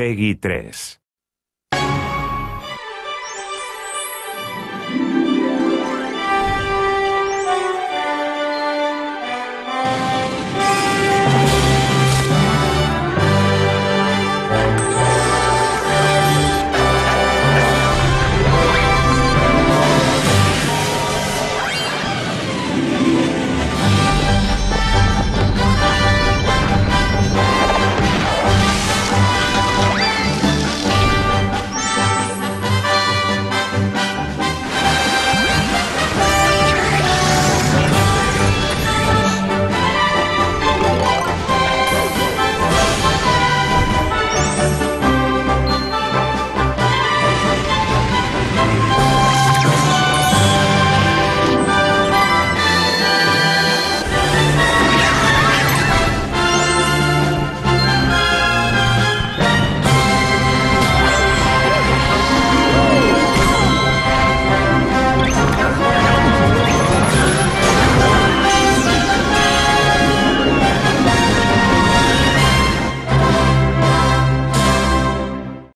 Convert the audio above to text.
Peggy 3.